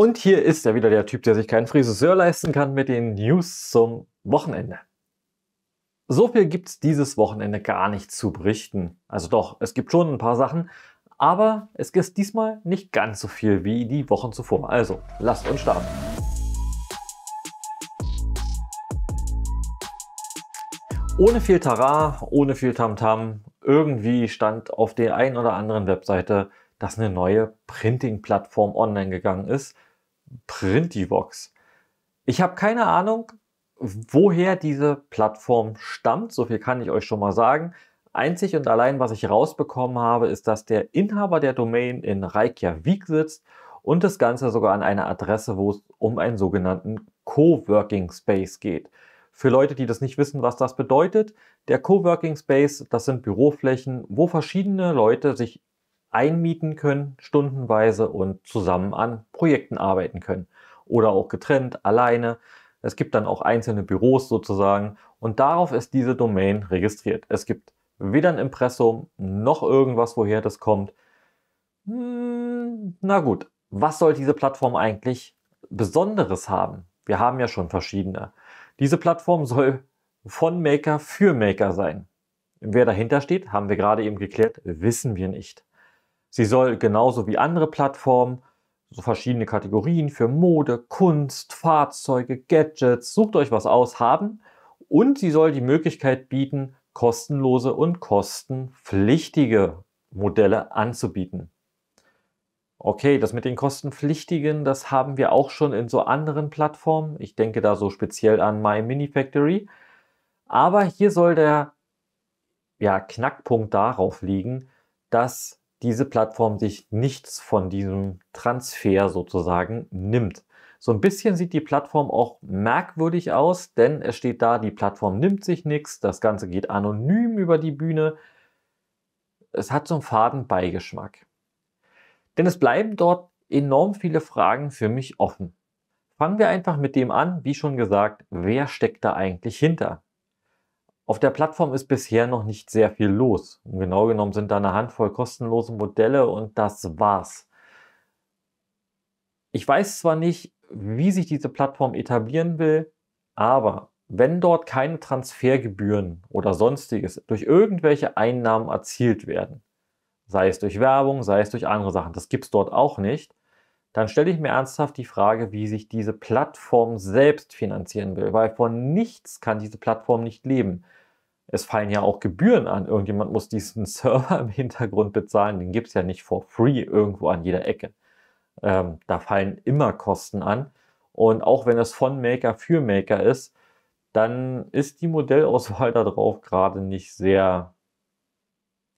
Und hier ist er wieder der Typ, der sich keinen Friseur leisten kann mit den News zum Wochenende. So viel gibt es dieses Wochenende gar nicht zu berichten. Also doch, es gibt schon ein paar Sachen, aber es ist diesmal nicht ganz so viel wie die Wochen zuvor. Also, lasst uns starten. Ohne viel Tara, ohne viel Tamtam, irgendwie stand auf der einen oder anderen Webseite, dass eine neue Printing-Plattform online gegangen ist. Printivox. Ich habe keine Ahnung, woher diese Plattform stammt. So viel kann ich euch schon mal sagen. Einzig und allein, was ich rausbekommen habe, ist, dass der Inhaber der Domain in Reykjavik sitzt und das Ganze sogar an einer Adresse, wo es um einen sogenannten Coworking Space geht. Für Leute, die das nicht wissen, was das bedeutet, der Coworking Space, das sind Büroflächen, wo verschiedene Leute sich einmieten können, stundenweise und zusammen an Projekten arbeiten können. Oder auch getrennt, alleine. Es gibt dann auch einzelne Büros sozusagen und darauf ist diese Domain registriert. Es gibt weder ein Impressum noch irgendwas, woher das kommt. Hm, na gut, was soll diese Plattform eigentlich Besonderes haben? Wir haben ja schon verschiedene. Diese Plattform soll von Maker für Maker sein. Wer dahinter steht, haben wir gerade eben geklärt, wissen wir nicht. Sie soll genauso wie andere Plattformen so verschiedene Kategorien für Mode, Kunst, Fahrzeuge, Gadgets, sucht euch was aus, haben und sie soll die Möglichkeit bieten, kostenlose und kostenpflichtige Modelle anzubieten. Okay, das mit den kostenpflichtigen, das haben wir auch schon in so anderen Plattformen. Ich denke da so speziell an My Mini Factory. Aber hier soll der ja, Knackpunkt darauf liegen, dass diese Plattform sich nichts von diesem Transfer sozusagen nimmt. So ein bisschen sieht die Plattform auch merkwürdig aus, denn es steht da, die Plattform nimmt sich nichts, das Ganze geht anonym über die Bühne. Es hat so einen faden Beigeschmack. Denn es bleiben dort enorm viele Fragen für mich offen. Fangen wir einfach mit dem an, wie schon gesagt, wer steckt da eigentlich hinter? Auf der Plattform ist bisher noch nicht sehr viel los. Genau genommen sind da eine Handvoll kostenlose Modelle und das war's. Ich weiß zwar nicht, wie sich diese Plattform etablieren will, aber wenn dort keine Transfergebühren oder sonstiges durch irgendwelche Einnahmen erzielt werden, sei es durch Werbung, sei es durch andere Sachen, das gibt es dort auch nicht, dann stelle ich mir ernsthaft die Frage, wie sich diese Plattform selbst finanzieren will, weil von nichts kann diese Plattform nicht leben es fallen ja auch Gebühren an. Irgendjemand muss diesen Server im Hintergrund bezahlen. Den gibt es ja nicht for free irgendwo an jeder Ecke. Ähm, da fallen immer Kosten an. Und auch wenn es von Maker für Maker ist, dann ist die Modellauswahl darauf gerade nicht sehr,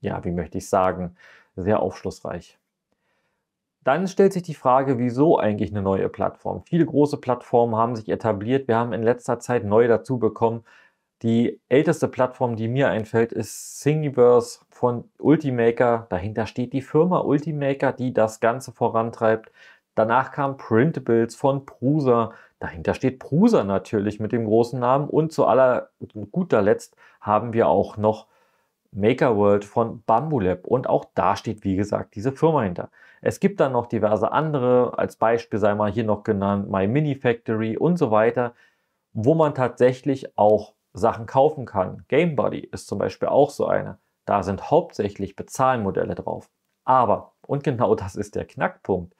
ja, wie möchte ich sagen, sehr aufschlussreich. Dann stellt sich die Frage, wieso eigentlich eine neue Plattform? Viele große Plattformen haben sich etabliert. Wir haben in letzter Zeit neu dazu bekommen. Die älteste Plattform, die mir einfällt, ist Thingiverse von Ultimaker. Dahinter steht die Firma Ultimaker, die das Ganze vorantreibt. Danach kam Printables von Prusa. Dahinter steht Prusa natürlich mit dem großen Namen. Und zu aller guter Letzt haben wir auch noch Makerworld von Bambulab. Und auch da steht, wie gesagt, diese Firma hinter. Es gibt dann noch diverse andere, als Beispiel sei mal hier noch genannt, My Mini Factory und so weiter, wo man tatsächlich auch Sachen kaufen kann. GameBuddy ist zum Beispiel auch so eine. Da sind hauptsächlich Bezahlmodelle drauf. Aber, und genau das ist der Knackpunkt,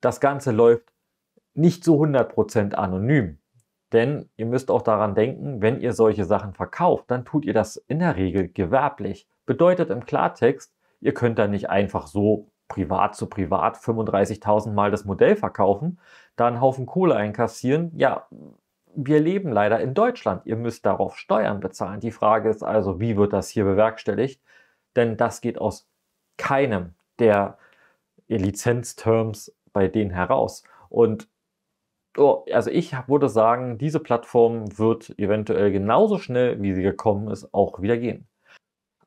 das Ganze läuft nicht zu 100% anonym. Denn ihr müsst auch daran denken, wenn ihr solche Sachen verkauft, dann tut ihr das in der Regel gewerblich. Bedeutet im Klartext, ihr könnt da nicht einfach so privat zu privat 35.000 Mal das Modell verkaufen, da einen Haufen Kohle einkassieren. Ja, wir leben leider in Deutschland. Ihr müsst darauf Steuern bezahlen. Die Frage ist also, wie wird das hier bewerkstelligt? Denn das geht aus keinem der Lizenzterms bei denen heraus. Und oh, also ich würde sagen, diese Plattform wird eventuell genauso schnell, wie sie gekommen ist, auch wieder gehen.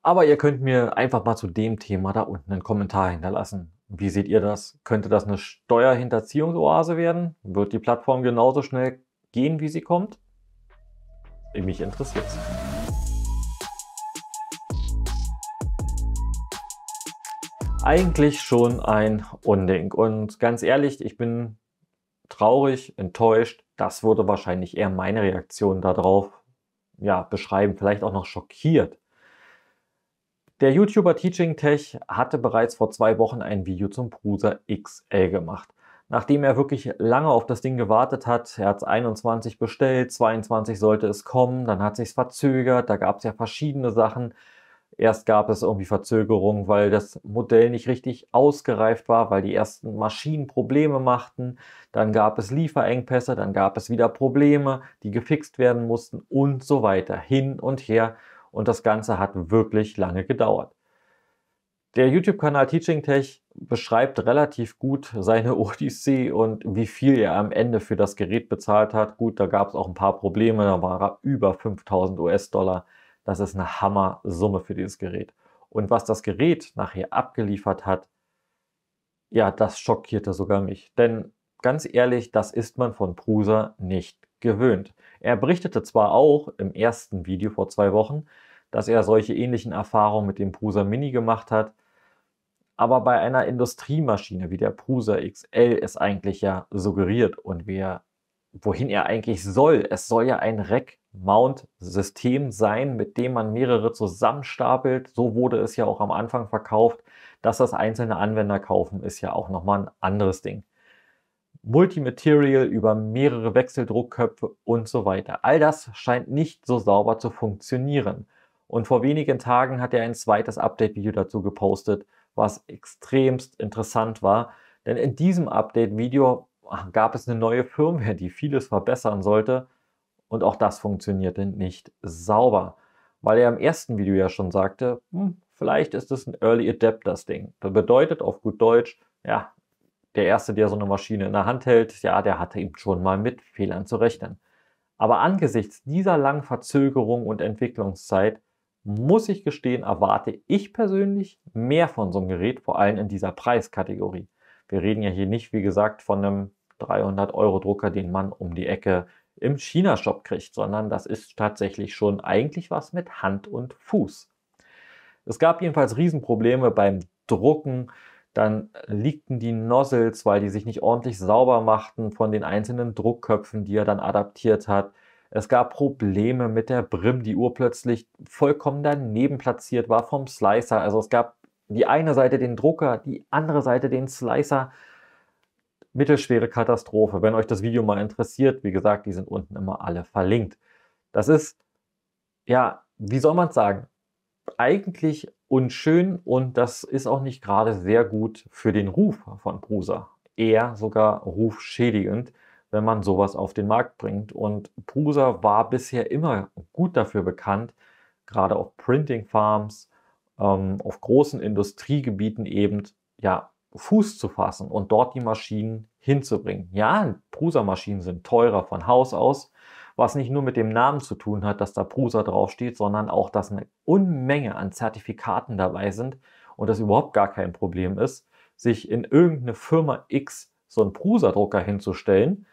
Aber ihr könnt mir einfach mal zu dem Thema da unten einen Kommentar hinterlassen. Wie seht ihr das? Könnte das eine Steuerhinterziehungsoase werden? Wird die Plattform genauso schnell gehen, wie sie kommt? Mich interessiert es. eigentlich schon ein Unding. Und ganz ehrlich, ich bin traurig, enttäuscht. Das würde wahrscheinlich eher meine Reaktion darauf ja, beschreiben, vielleicht auch noch schockiert. Der YouTuber Teaching Tech hatte bereits vor zwei Wochen ein Video zum Prusa XL gemacht. Nachdem er wirklich lange auf das Ding gewartet hat, er hat es 21 bestellt, 22 sollte es kommen, dann hat sich verzögert, da gab es ja verschiedene Sachen. Erst gab es irgendwie Verzögerungen, weil das Modell nicht richtig ausgereift war, weil die ersten Maschinen Probleme machten. Dann gab es Lieferengpässe, dann gab es wieder Probleme, die gefixt werden mussten und so weiter. Hin und her. Und das Ganze hat wirklich lange gedauert. Der YouTube-Kanal Teaching Tech beschreibt relativ gut seine Odyssee und wie viel er am Ende für das Gerät bezahlt hat. Gut, da gab es auch ein paar Probleme, da war er über 5000 US-Dollar das ist eine Hammer-Summe für dieses Gerät. Und was das Gerät nachher abgeliefert hat, ja, das schockierte sogar mich. Denn ganz ehrlich, das ist man von Prusa nicht gewöhnt. Er berichtete zwar auch im ersten Video vor zwei Wochen, dass er solche ähnlichen Erfahrungen mit dem Prusa Mini gemacht hat, aber bei einer Industriemaschine wie der Prusa XL ist eigentlich ja suggeriert und wer, wohin er eigentlich soll. Es soll ja ein Rack Mount-System sein, mit dem man mehrere zusammenstapelt. So wurde es ja auch am Anfang verkauft. Dass das einzelne Anwender kaufen, ist ja auch nochmal ein anderes Ding. Multimaterial über mehrere Wechseldruckköpfe und so weiter. All das scheint nicht so sauber zu funktionieren. Und vor wenigen Tagen hat er ein zweites Update-Video dazu gepostet, was extremst interessant war. Denn in diesem Update-Video gab es eine neue Firmware, die vieles verbessern sollte. Und auch das funktionierte nicht sauber, weil er im ersten Video ja schon sagte, hm, vielleicht ist es ein Early Adapters Ding. Das bedeutet auf gut Deutsch, ja, der Erste, der so eine Maschine in der Hand hält, ja, der hatte eben schon mal mit Fehlern zu rechnen. Aber angesichts dieser langen Verzögerung und Entwicklungszeit muss ich gestehen, erwarte ich persönlich mehr von so einem Gerät, vor allem in dieser Preiskategorie. Wir reden ja hier nicht, wie gesagt, von einem 300 Euro Drucker, den man um die Ecke im China-Shop kriegt, sondern das ist tatsächlich schon eigentlich was mit Hand und Fuß. Es gab jedenfalls Riesenprobleme beim Drucken. Dann liegten die Nozzles, weil die sich nicht ordentlich sauber machten von den einzelnen Druckköpfen, die er dann adaptiert hat. Es gab Probleme mit der Brim, die urplötzlich vollkommen daneben platziert war vom Slicer. Also es gab die eine Seite den Drucker, die andere Seite den Slicer mittelschwere Katastrophe. Wenn euch das Video mal interessiert, wie gesagt, die sind unten immer alle verlinkt. Das ist, ja, wie soll man es sagen, eigentlich unschön und das ist auch nicht gerade sehr gut für den Ruf von Prusa. Eher sogar rufschädigend, wenn man sowas auf den Markt bringt. Und Prusa war bisher immer gut dafür bekannt, gerade auf Printing Farms, ähm, auf großen Industriegebieten eben, ja, Fuß zu fassen und dort die Maschinen hinzubringen. Ja, Prusa-Maschinen sind teurer von Haus aus, was nicht nur mit dem Namen zu tun hat, dass da Prusa draufsteht, sondern auch, dass eine Unmenge an Zertifikaten dabei sind und das überhaupt gar kein Problem ist, sich in irgendeine Firma X so einen Prusa-Drucker hinzustellen,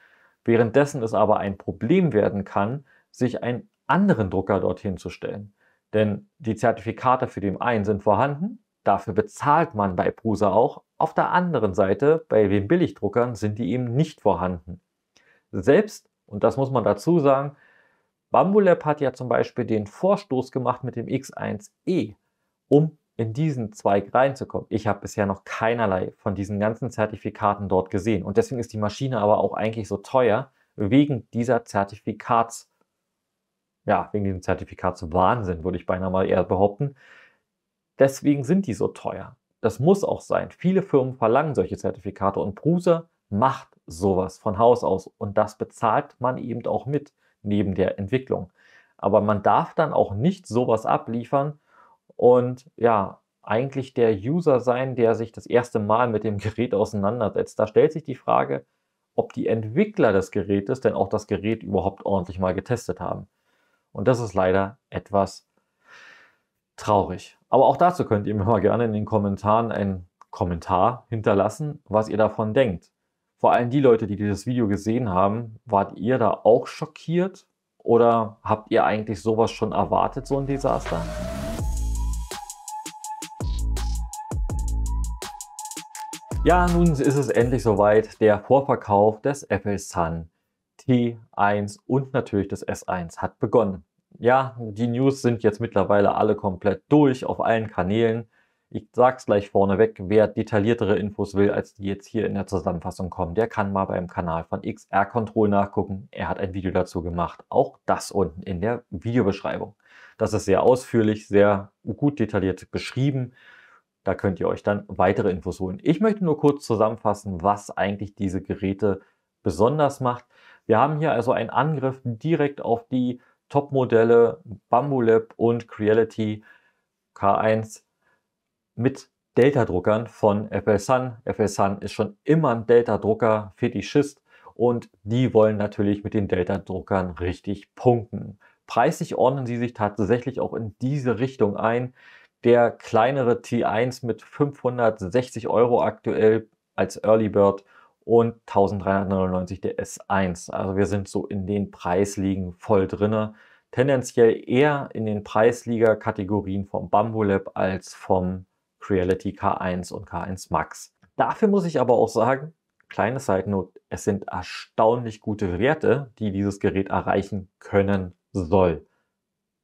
währenddessen es aber ein Problem werden kann, sich einen anderen Drucker dorthin zu stellen. Denn die Zertifikate für den einen sind vorhanden, Dafür bezahlt man bei Prusa auch. Auf der anderen Seite, bei den Billigdruckern sind die eben nicht vorhanden. Selbst, und das muss man dazu sagen, Bambulab hat ja zum Beispiel den Vorstoß gemacht mit dem X1E, um in diesen Zweig reinzukommen. Ich habe bisher noch keinerlei von diesen ganzen Zertifikaten dort gesehen. Und deswegen ist die Maschine aber auch eigentlich so teuer, wegen dieser Zertifikats, ja, wegen diesem Zertifikatswahnsinn, würde ich beinahe mal eher behaupten. Deswegen sind die so teuer. Das muss auch sein. Viele Firmen verlangen solche Zertifikate und Prusa macht sowas von Haus aus und das bezahlt man eben auch mit neben der Entwicklung. Aber man darf dann auch nicht sowas abliefern und ja, eigentlich der User sein, der sich das erste Mal mit dem Gerät auseinandersetzt. Da stellt sich die Frage, ob die Entwickler des Gerätes denn auch das Gerät überhaupt ordentlich mal getestet haben. Und das ist leider etwas traurig. Aber auch dazu könnt ihr mir mal gerne in den Kommentaren einen Kommentar hinterlassen, was ihr davon denkt. Vor allem die Leute, die dieses Video gesehen haben, wart ihr da auch schockiert oder habt ihr eigentlich sowas schon erwartet, so ein Desaster? Ja, nun ist es endlich soweit. Der Vorverkauf des Apple Sun T1 und natürlich des S1 hat begonnen. Ja, die News sind jetzt mittlerweile alle komplett durch auf allen Kanälen. Ich sag's gleich vorneweg, wer detailliertere Infos will, als die jetzt hier in der Zusammenfassung kommen, der kann mal beim Kanal von XR Control nachgucken. Er hat ein Video dazu gemacht. Auch das unten in der Videobeschreibung. Das ist sehr ausführlich, sehr gut detailliert beschrieben. Da könnt ihr euch dann weitere Infos holen. Ich möchte nur kurz zusammenfassen, was eigentlich diese Geräte besonders macht. Wir haben hier also einen Angriff direkt auf die Top-Modelle Bambulab und Creality K1 mit Delta-Druckern von FL Sun. FL Sun ist schon immer ein Delta-Drucker Fetischist und die wollen natürlich mit den Delta-Druckern richtig punkten. Preislich ordnen sie sich tatsächlich auch in diese Richtung ein der kleinere T1 mit 560 Euro aktuell als Early Bird und 1399 der S1. Also wir sind so in den Preisligen voll drinne. Tendenziell eher in den Preisliga-Kategorien vom Bambulab als vom Creality K1 und K1 Max. Dafür muss ich aber auch sagen, kleine Side Note, es sind erstaunlich gute Werte, die dieses Gerät erreichen können soll.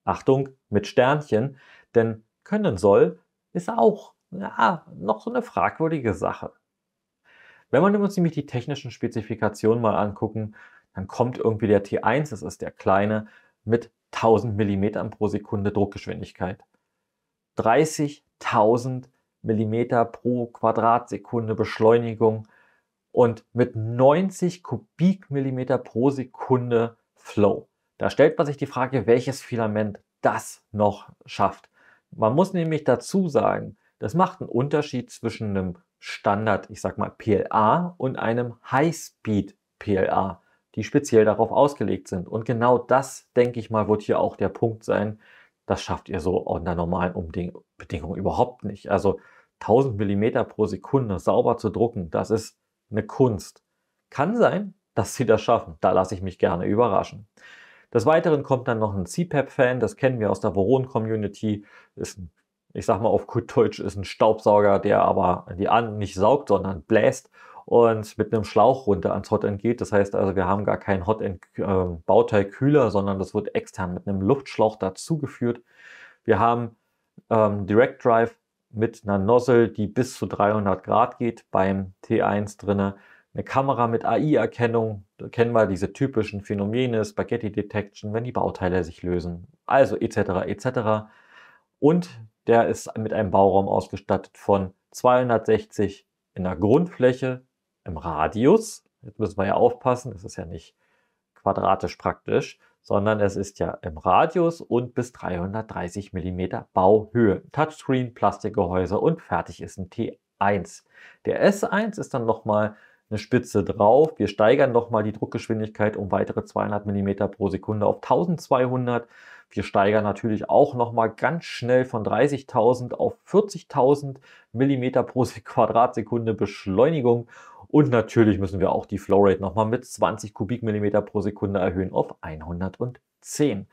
Achtung mit Sternchen, denn können soll, ist auch ja, noch so eine fragwürdige Sache. Wenn wir uns nämlich die technischen Spezifikationen mal angucken, dann kommt irgendwie der T1, das ist der kleine, mit 1000 mm pro Sekunde Druckgeschwindigkeit. 30.000 mm pro Quadratsekunde Beschleunigung und mit 90 Kubikmillimeter pro Sekunde Flow. Da stellt man sich die Frage, welches Filament das noch schafft. Man muss nämlich dazu sagen, das macht einen Unterschied zwischen einem Standard, ich sag mal PLA und einem High-Speed PLA, die speziell darauf ausgelegt sind. Und genau das, denke ich mal, wird hier auch der Punkt sein. Das schafft ihr so unter normalen Bedingungen überhaupt nicht. Also 1000 mm pro Sekunde sauber zu drucken, das ist eine Kunst. Kann sein, dass sie das schaffen. Da lasse ich mich gerne überraschen. Des Weiteren kommt dann noch ein CPAP-Fan, das kennen wir aus der Voron-Community. Ist ein, ich sag mal auf gut Deutsch, ist ein Staubsauger, der aber die an nicht saugt, sondern bläst und mit einem Schlauch runter ans Hotend geht. Das heißt also, wir haben gar keinen Hotend-Bauteil-Kühler, ähm, sondern das wird extern mit einem Luftschlauch dazugeführt. Wir haben ähm, Direct Drive mit einer Nozzle, die bis zu 300 Grad geht beim T1 drinne eine Kamera mit AI-Erkennung, da kennen wir diese typischen Phänomene, Spaghetti Detection, wenn die Bauteile sich lösen, also etc. etc. Und der ist mit einem Bauraum ausgestattet von 260 in der Grundfläche im Radius. Jetzt müssen wir ja aufpassen, das ist ja nicht quadratisch praktisch, sondern es ist ja im Radius und bis 330 mm Bauhöhe. Touchscreen, Plastikgehäuse und fertig ist ein T1. Der S1 ist dann nochmal eine Spitze drauf. Wir steigern nochmal die Druckgeschwindigkeit um weitere 200 mm pro Sekunde auf 1200. Wir steigern natürlich auch nochmal ganz schnell von 30.000 auf 40.000 mm pro Quadratsekunde Beschleunigung. Und natürlich müssen wir auch die Flowrate nochmal mit 20 Kubikmillimeter pro Sekunde erhöhen auf 110.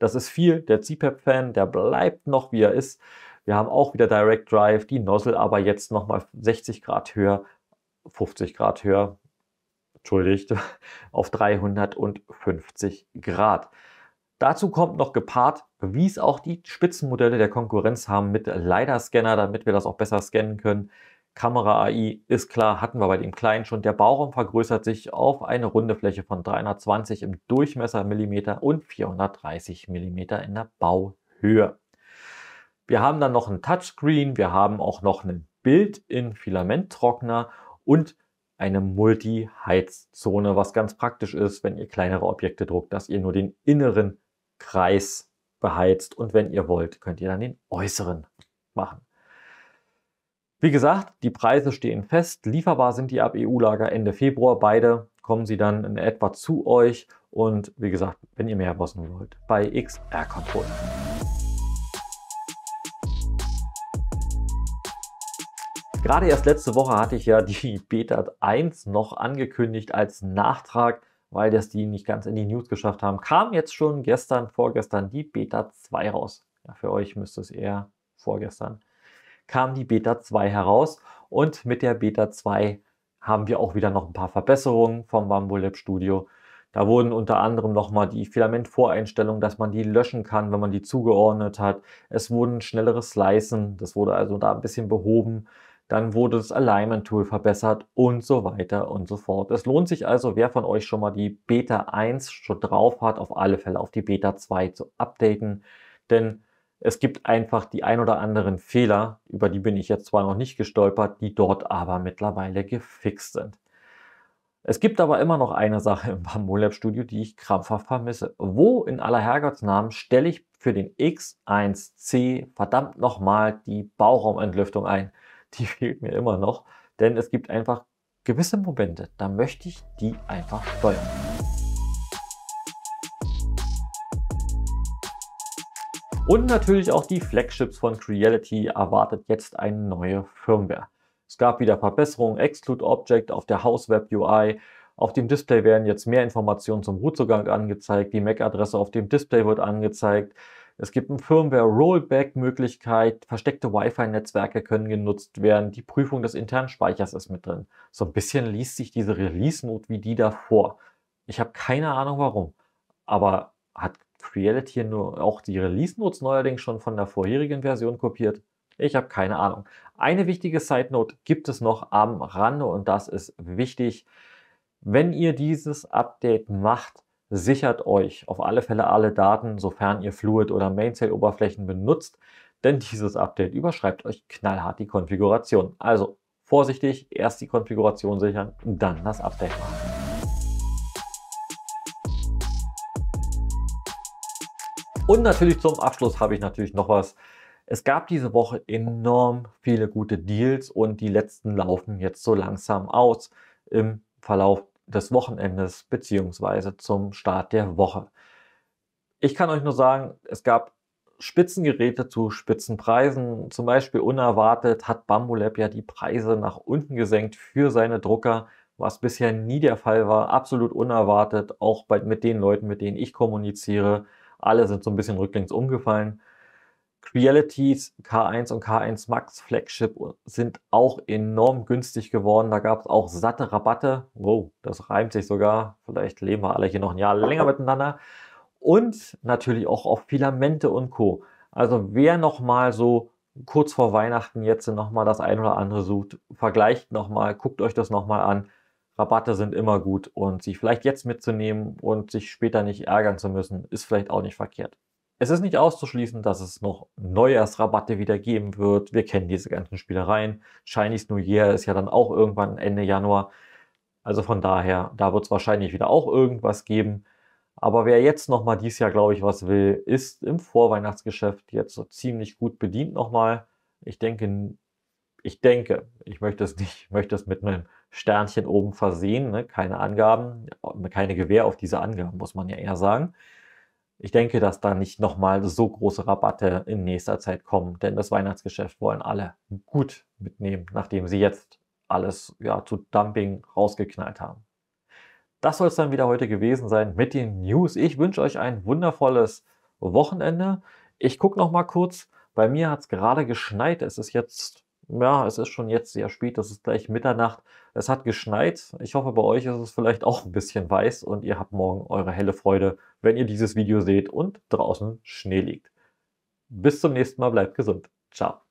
Das ist viel. Der CPAP-Fan, der bleibt noch wie er ist. Wir haben auch wieder Direct Drive, die Nozzle aber jetzt nochmal 60 Grad höher 50 Grad höher, entschuldigt, auf 350 Grad. Dazu kommt noch gepaart, wie es auch die Spitzenmodelle der Konkurrenz haben mit LiDAR-Scanner, damit wir das auch besser scannen können. Kamera AI ist klar, hatten wir bei dem kleinen schon. Der Bauraum vergrößert sich auf eine runde Fläche von 320 im Durchmesser Millimeter und 430 Millimeter in der Bauhöhe. Wir haben dann noch ein Touchscreen, wir haben auch noch einen Bild-in-Filamenttrockner und eine Multi-Heizzone, was ganz praktisch ist, wenn ihr kleinere Objekte druckt, dass ihr nur den inneren Kreis beheizt und wenn ihr wollt, könnt ihr dann den äußeren machen. Wie gesagt, die Preise stehen fest. Lieferbar sind die ab EU-Lager Ende Februar. Beide kommen sie dann in etwa zu euch. Und wie gesagt, wenn ihr mehr wissen wollt, bei XR Control. Gerade erst letzte Woche hatte ich ja die Beta 1 noch angekündigt als Nachtrag, weil das die nicht ganz in die News geschafft haben. Kam jetzt schon gestern, vorgestern die Beta 2 raus. Ja, für euch müsste es eher vorgestern. kam die Beta 2 heraus und mit der Beta 2 haben wir auch wieder noch ein paar Verbesserungen vom Bambolab Studio. Da wurden unter anderem nochmal die Filamentvoreinstellungen, dass man die löschen kann, wenn man die zugeordnet hat. Es wurden schnellere Slicen, das wurde also da ein bisschen behoben. Dann wurde das Alignment-Tool verbessert und so weiter und so fort. Es lohnt sich also, wer von euch schon mal die Beta 1 schon drauf hat, auf alle Fälle auf die Beta 2 zu updaten. Denn es gibt einfach die ein oder anderen Fehler, über die bin ich jetzt zwar noch nicht gestolpert, die dort aber mittlerweile gefixt sind. Es gibt aber immer noch eine Sache im Bambolab Studio, die ich krampfhaft vermisse. Wo in aller Herrgottsnamen stelle ich für den X1C verdammt nochmal die Bauraumentlüftung ein? Die fehlt mir immer noch, denn es gibt einfach gewisse Momente, da möchte ich die einfach steuern. Und natürlich auch die Flagships von Creality erwartet jetzt eine neue Firmware. Es gab wieder Verbesserungen, Exclude Object auf der House Web UI. Auf dem Display werden jetzt mehr Informationen zum Rootzugang angezeigt. Die MAC-Adresse auf dem Display wird angezeigt. Es gibt eine Firmware-Rollback-Möglichkeit. Versteckte Wi-Fi-Netzwerke können genutzt werden. Die Prüfung des internen Speichers ist mit drin. So ein bisschen liest sich diese Release-Note wie die davor. Ich habe keine Ahnung warum. Aber hat Creality nur auch die Release-Notes neuerdings schon von der vorherigen Version kopiert? Ich habe keine Ahnung. Eine wichtige Side Note gibt es noch am Rande und das ist wichtig. Wenn ihr dieses Update macht, sichert euch auf alle Fälle alle Daten, sofern ihr Fluid oder Mainsail-Oberflächen benutzt, denn dieses Update überschreibt euch knallhart die Konfiguration. Also vorsichtig, erst die Konfiguration sichern, dann das Update machen. Und natürlich zum Abschluss habe ich natürlich noch was es gab diese Woche enorm viele gute Deals und die letzten laufen jetzt so langsam aus im Verlauf des Wochenendes beziehungsweise zum Start der Woche. Ich kann euch nur sagen, es gab Spitzengeräte zu Spitzenpreisen. Zum Beispiel unerwartet hat Bambolab ja die Preise nach unten gesenkt für seine Drucker, was bisher nie der Fall war. Absolut unerwartet, auch bei, mit den Leuten, mit denen ich kommuniziere. Alle sind so ein bisschen rücklings umgefallen. Realities K1 und K1 Max Flagship sind auch enorm günstig geworden. Da gab es auch satte Rabatte. Wow, das reimt sich sogar. Vielleicht leben wir alle hier noch ein Jahr länger miteinander. Und natürlich auch auf Filamente und Co. Also wer nochmal so kurz vor Weihnachten jetzt nochmal das ein oder andere sucht, vergleicht nochmal, guckt euch das nochmal an. Rabatte sind immer gut und sich vielleicht jetzt mitzunehmen und sich später nicht ärgern zu müssen, ist vielleicht auch nicht verkehrt. Es ist nicht auszuschließen, dass es noch Neujahrsrabatte wieder geben wird. Wir kennen diese ganzen Spielereien. Chinese New Year ist ja dann auch irgendwann Ende Januar. Also von daher, da wird es wahrscheinlich wieder auch irgendwas geben. Aber wer jetzt nochmal dieses Jahr, glaube ich, was will, ist im Vorweihnachtsgeschäft jetzt so ziemlich gut bedient nochmal. Ich denke, ich denke, ich möchte es nicht, ich möchte es mit einem Sternchen oben versehen, ne? keine Angaben, keine Gewähr auf diese Angaben, muss man ja eher sagen. Ich denke, dass da nicht nochmal so große Rabatte in nächster Zeit kommen, denn das Weihnachtsgeschäft wollen alle gut mitnehmen, nachdem sie jetzt alles ja, zu Dumping rausgeknallt haben. Das soll es dann wieder heute gewesen sein mit den News. Ich wünsche euch ein wundervolles Wochenende. Ich gucke noch mal kurz. Bei mir hat es gerade geschneit. Es ist jetzt ja, es ist schon jetzt sehr spät, es ist gleich Mitternacht. Es hat geschneit. Ich hoffe, bei euch ist es vielleicht auch ein bisschen weiß und ihr habt morgen eure helle Freude, wenn ihr dieses Video seht und draußen Schnee liegt. Bis zum nächsten Mal, bleibt gesund. Ciao.